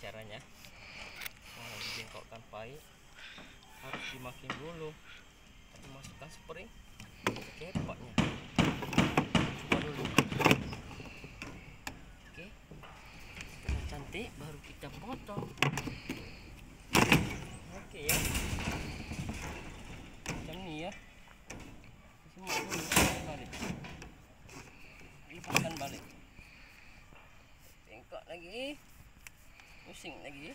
caranya kalau oh, tanpa pahit harus dimakin dulu tapi masukkan spring kepaknya pusing lagi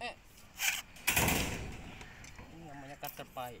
eh ini namanya cutter pie